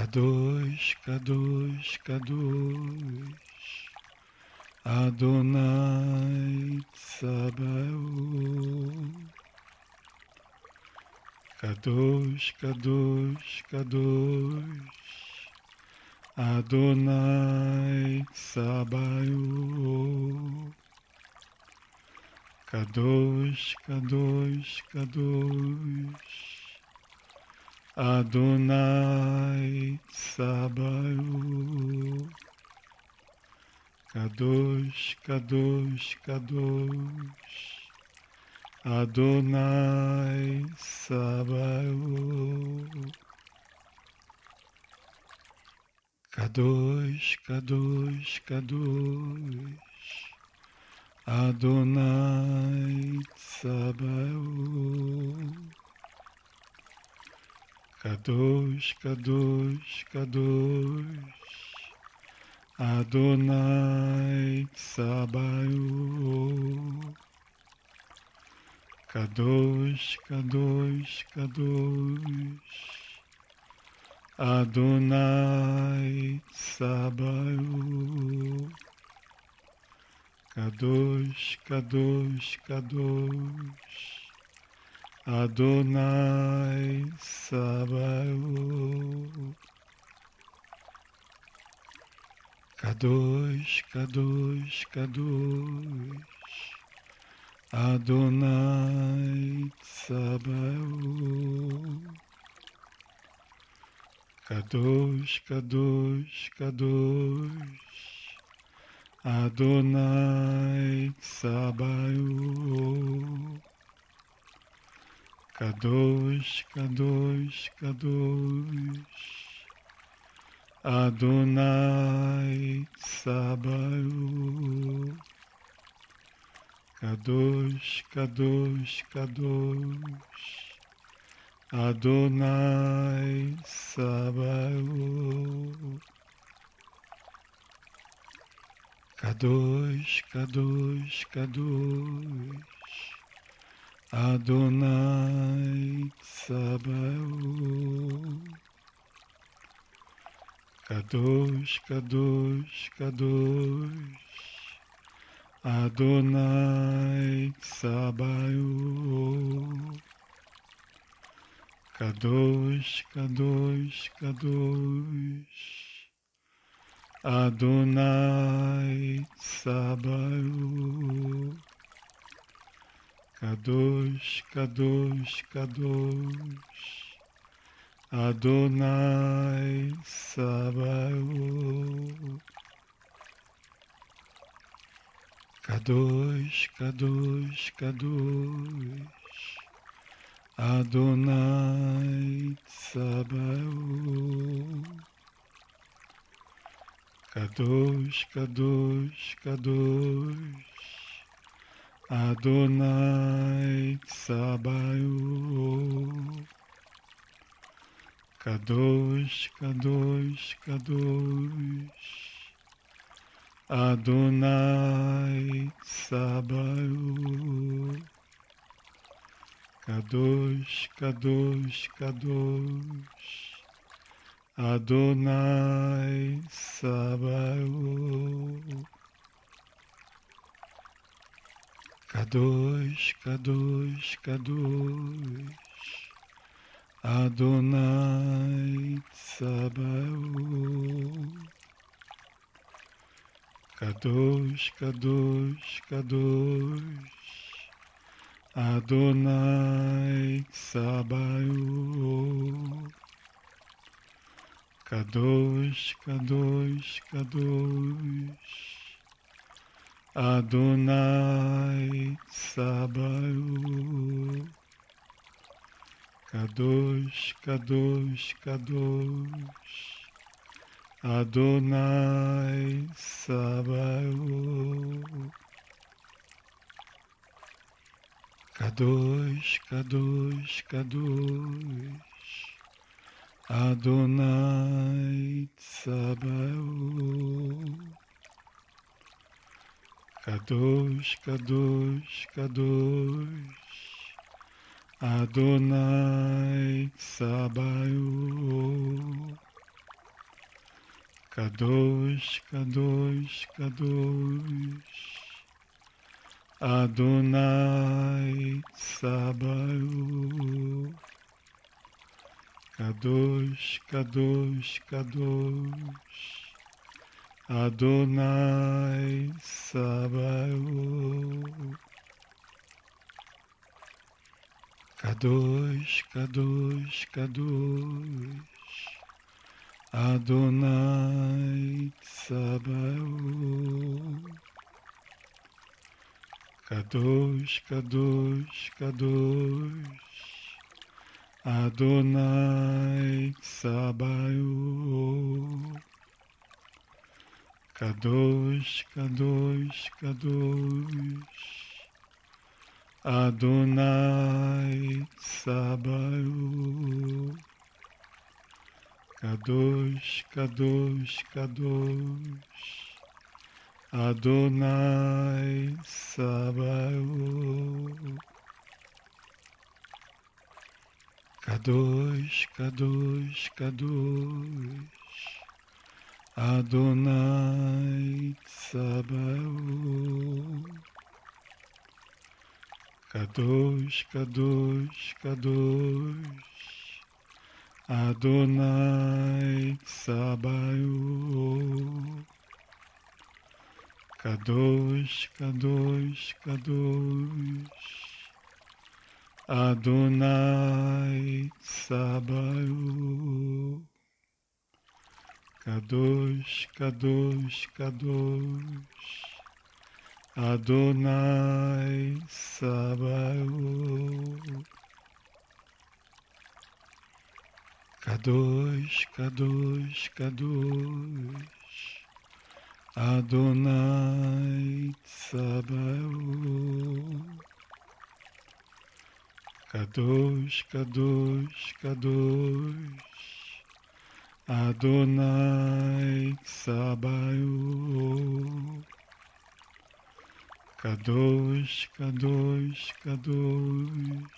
Kadosh, Kadosh, Kadosh, Adonai Tsabaoth. Kadosh, Kadosh, Kadosh, Adonai Tsabaoth. Kadosh, Kadosh, Kadosh, Adonai Sabaoth. Kadosh, Kadosh, Kadosh. Adonai Sabaoth. Kadosh, Kadosh, Kadosh. Adonai Sabaoth. Kadosh, Kadosh, Kadosh, Adonai Tsabaoth. Kadosh, Kadosh, Kadosh, Adonai Tsabaoth. Kadosh, Kadosh, Kadosh, Adonai Sabaoth. Kadosh, Kadosh, Kadosh. Adonai Sabaoth. Kadosh, Kadosh, Kadosh. Adonai Sabaoth. Kadosh, Kadosh, Kadosh, Adonai Sabaoth. Kadosh, Kadosh, Kadosh, Adonai Sabaoth. Kadosh, Kadosh, Kadosh. Adonai Sabaoth. Kadosh, Kadosh, Kadosh. Adonai Sabaoth. Kadosh, Kadosh, Kadosh. Adonai Sabaoth. Kadosh, Kadosh, Kadosh, Adonai Sabaoth. Kadosh, Kadosh, Kadosh, Adonai Sabaoth. Kadosh, Kadosh, Kadosh, Adonai Tsabaoth. Kadosh, Kadosh, Kadosh, Adonai Tsabaoth. Kadosh, Kadosh, Kadosh, Adonai Tsabaoth. K2, K2, K2. Adonai Tsabaoth. Kadosh, Kadosh, Kadosh, Adonai Tsabaoth. Kadosh, Kadosh, Kadosh. Adonai Sabaoth. Kadosh, Kadosh, Kadosh. Adonai Sabaoth. Kadosh, Kadosh, Kadosh. Adonai Sabaoth. Kadosh, Kadosh, Kadosh, Adonai Sabaoth. Kadosh, Kadosh, Kadosh. Adonai Sabaoth. Kadosh, Kadosh, Kadosh. Adonai Sabaoth. Kadosh, Kadosh, Kadosh. Adonai Sabaoth. Kadosh, Kadosh, Kadosh, Adonai Sabaoth. Kadosh, Kadosh, Kadosh, Adonai Sabaoth. Kadosh, Kadosh, Kadosh. Adonai Sabaoth. Kadosh, Kadosh, Kadosh. Adonai Sabaoth. Kadosh, Kadosh, Kadosh. Adonai Sabaoth. Kadosh, Kadosh, Kadosh, Adonai Sabaoth. Kadosh, Kadosh, Kadosh, Adonai Sabaoth. Kadosh, Kadosh, Kadosh. Adonai Sabaoth. Kadosh, Kadosh, Kadosh. Adonai Sabaoth. Kadosh, Kadosh, Kadosh.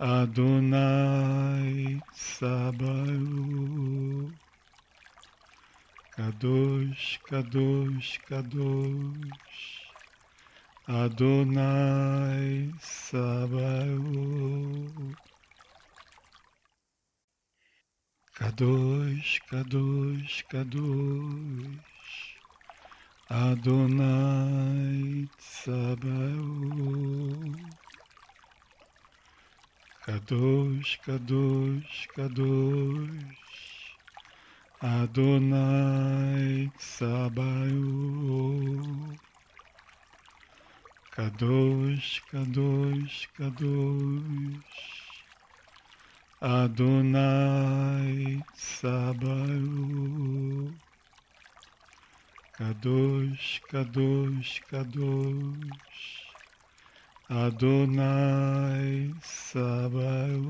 Adonai Sabaoth. Kadosh, Kadosh, Kadosh, Adonai Sabaoth. Kadosh, Kadosh, Kadosh, Adonai Sabaoth. Kadosh, Kadosh, Kadosh, Adonai Sabaoth. Kadosh, Kadosh, Kadosh. Adonai Sabaoth. Kadosh, Kadosh, Kadosh. Adonai Sabaoth.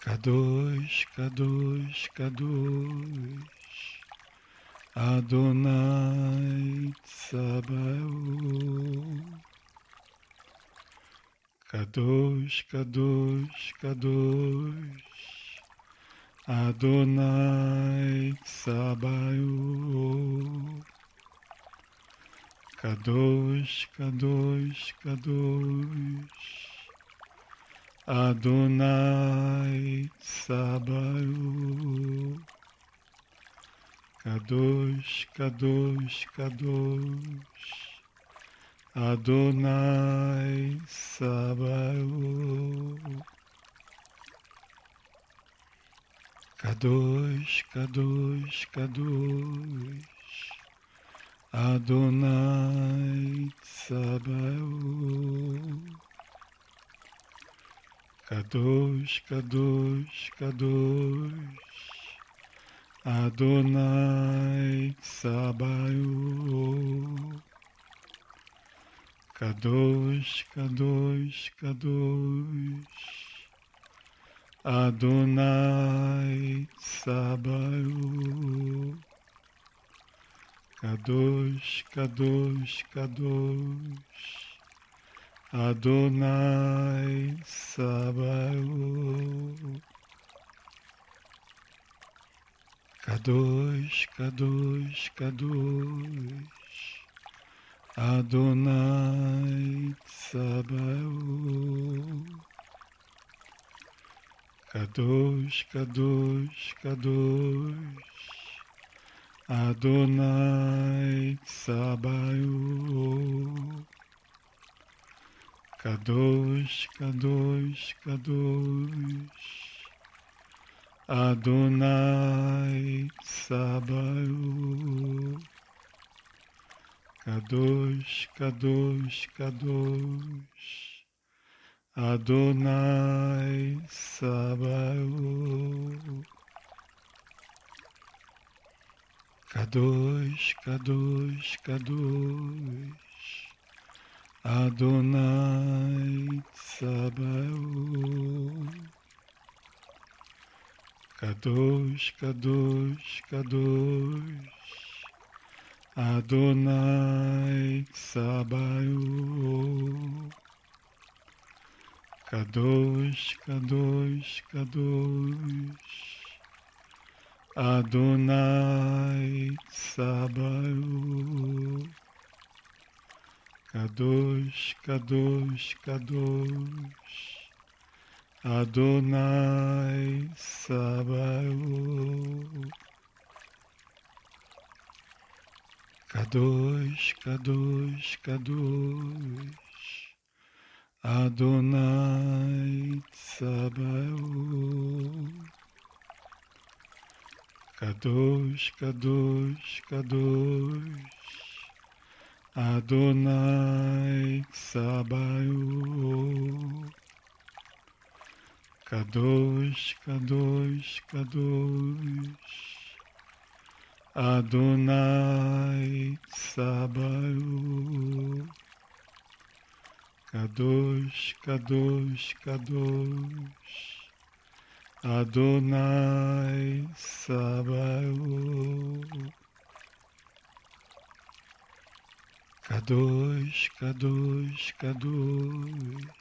Kadosh, Kadosh, Kadosh, Adonai Sabaoth. Kadosh, Kadosh, Kadosh, Adonai Sabaoth. Kadosh, Kadosh, Kadosh. Adonai Sabaoth. Kadosh, Kadosh, Kadosh. Adonai Sabaoth. Kadosh, Kadosh, Kadosh. Adonai Sabaoth. Kadosh, Kadosh, Kadosh, Adonai Sabaoth. Kadosh, Kadosh, Kadosh, Adonai Sabaoth. Kadosh, Kadosh, Kadosh. Adonai Sabaoth. Kadosh, Kadosh, Kadosh, Adonai Tsabaoth. Kadosh, Kadosh, Kadosh, Adonai Tsabaoth. Kadosh, Kadosh, Kadosh, Adonai Tsabaoth. Kadosh, Kadosh, Kadosh. Adonai Sabaoth. Kadosh, Kadosh, Kadosh. Adonai Sabaoth. Kadosh, Kadosh, Kadosh. Adonai Sabaoth. Kadosh, Kadosh, Kadosh, Adonai Sabaoth. Kadosh, Kadosh, Kadosh, Adonai Sabaoth. Kadosh, Kadosh, Kadosh. Adonai Tsabaoth. Kadosh, Kadosh, Kadosh. Adonai Tsabaoth. Kadosh, Kadosh, Kadosh. Adonai Tsabaoth. Kadosh, Kadosh, Kadosh, Adonai Sabaoth. Kadosh, Kadosh, Kadosh,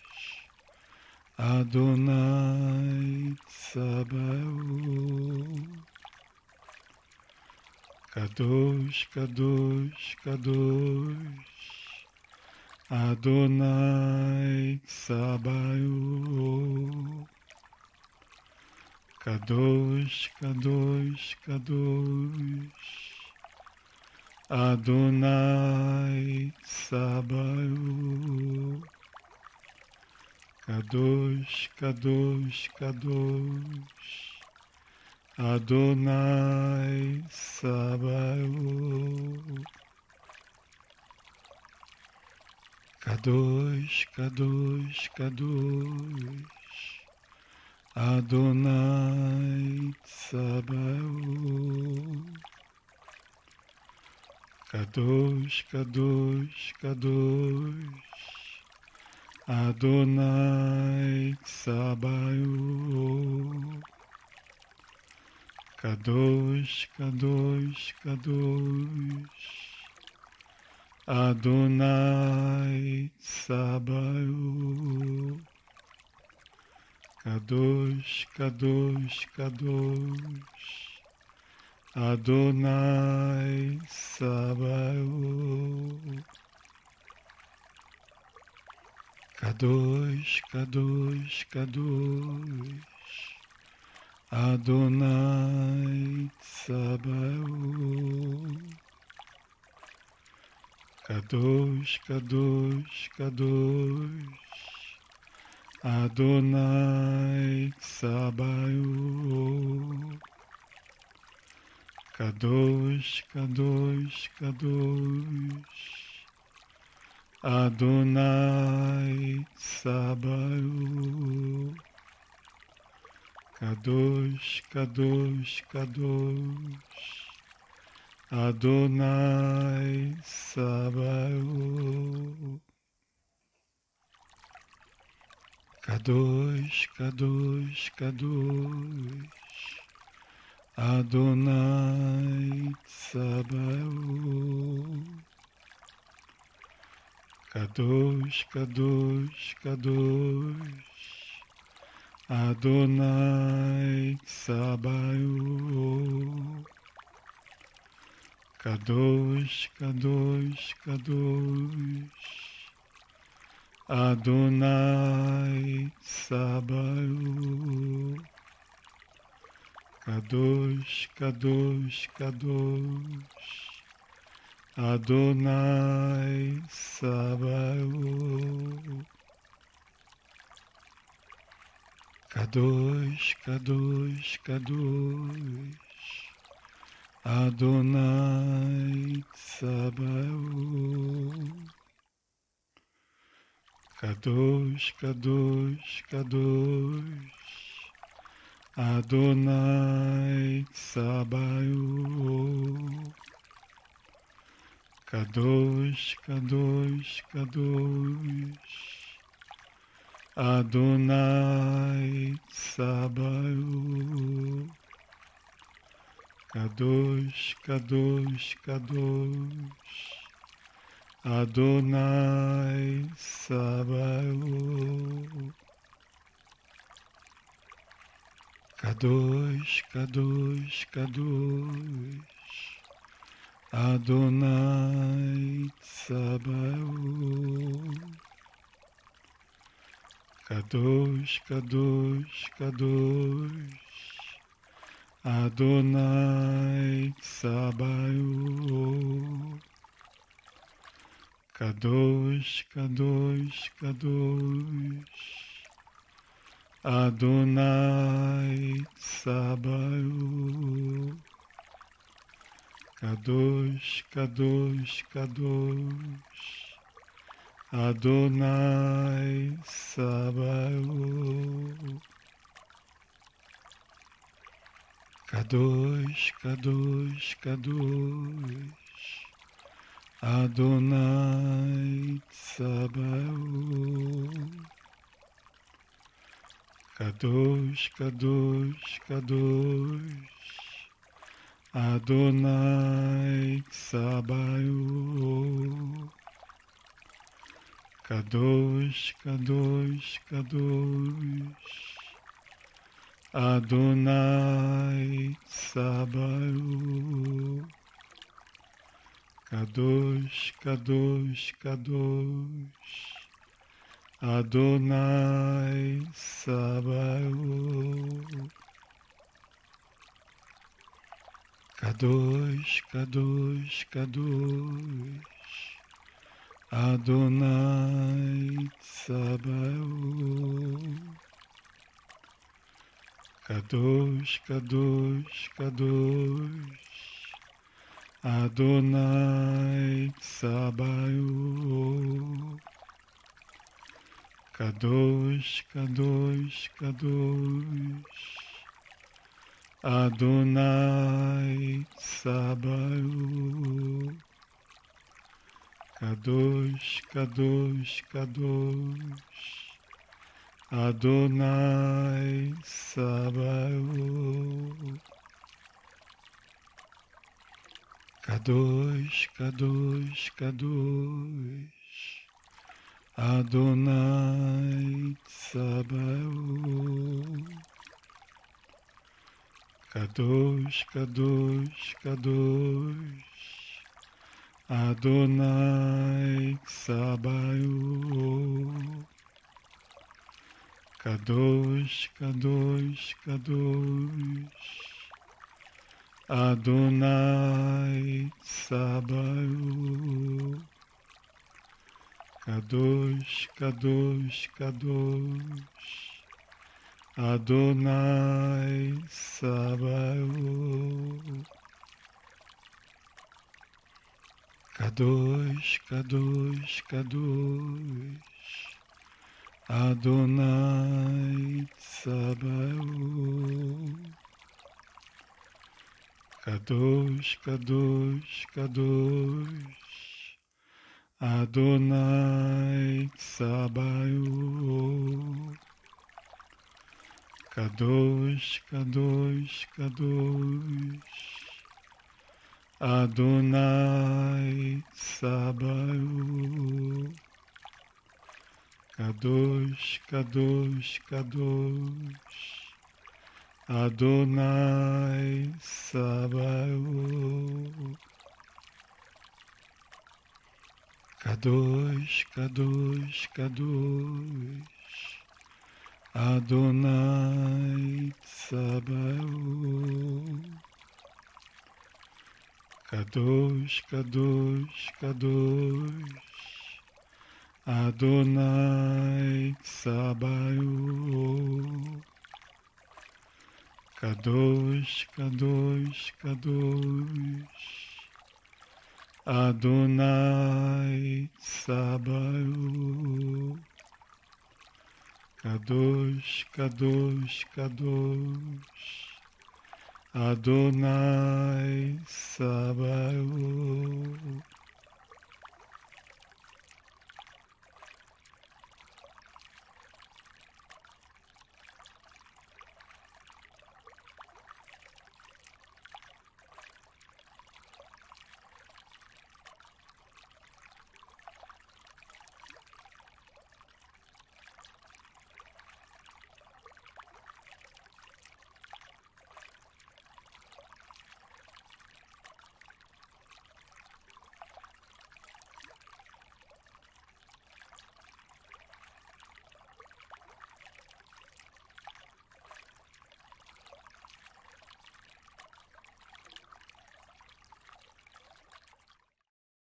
Adonai Sabaoth. Kadosh, Kadosh, Kadosh, Adonai Sabaoth. Kadosh, Kadosh, Kadosh. Adonai Sabaoth. Kadosh, Kadosh, Kadosh. Adonai Sabaoth. Kadosh, Kadosh, Kadosh, Adonai Tsabaoth. Kadosh, Kadosh, Kadosh, Adonai Tsabaoth. Kadosh, Kadosh, Kadosh. Adonai Sabaoth. Kadosh, Kadosh, Kadosh. Adonai Sabaoth. Kadosh, Kadosh, Kadosh. Adonai Sabaoth. Kadosh, Kadosh, Kadosh, Adonai Sabaoth. Kadosh, Kadosh, Kadosh, Adonai Sabaoth. Kadosh, Kadosh, Kadosh. Adonai Sabaoth. Kadosh, Kadosh, Kadosh. Adonai Sabaoth. Kadosh, Kadosh, Kadosh. Adonai Sabaoth. Kadosh, Kadosh, Kadosh. Adonai Sabaoth. Kadosh, Kadosh, Kadosh. Adonai Sabaoth. Kadosh, Kadosh, Kadosh. Adonai Sabaoth. Kadosh, Kadosh, Kadosh, Adonai Sabaoth. Kadosh, Kadosh, Kadosh, Adonai Sabaoth. Kadosh, Kadosh, Kadosh. Adonai Sabaoth. Kadosh, Kadosh, Kadosh. Adonai Sabaoth. Kadosh, Kadosh, Kadosh. Adonai Sabaoth. Kadosh, Kadosh, Kadosh, Adonai Sabaoth. Kadosh, Kadosh, Kadosh, Adonai Sabaoth. Kadosh, Kadosh, Kadosh. Adonai Tsabaoth Kadosh, Kadosh, Kadosh Adonai Tsabaoth Kadosh, Kadosh, Kadosh Adonai Tsabaoth Kadosh, Kadosh, Kadosh, Adonai Sabaoth. Kadosh, Kadosh, Kadosh, Adonai Sabaoth. Kadosh, Kadosh, Kadosh, Adonai Sabaoth. Kadosh, Kadosh, Kadosh. Adonai Sabaoth. Kadosh, Kadosh, Kadosh. Adonai Sabaoth. Kadosh, Kadosh, Kadosh, Adonai Tsabaoth. Kadosh, Kadosh, Kadosh, Adonai Tsabaoth. Kadosh, Kadosh, Kadosh, Adonai Sabaoth. Kadosh, Kadosh, Kadosh. Adonai Sabaoth. Kadosh, Kadosh, Kadosh. Adonai Sabaoth. Kadosh, Kadosh, Kadosh, Adonai Tsabaoth. Kadosh, Kadosh, Kadosh, Adonai Tsabaoth. Kadosh, Kadosh, Kadosh. Adonai Sabaoth. Kadosh, Kadosh, Kadosh, Adonai Tsabaoth. Kadosh, Kadosh, Kadosh, Adonai Tsabaoth. Kadosh, Kadosh, Kadosh, Adonai Sabaoth. Kadosh, Kadosh, Kadosh, Adonai Sabaoth.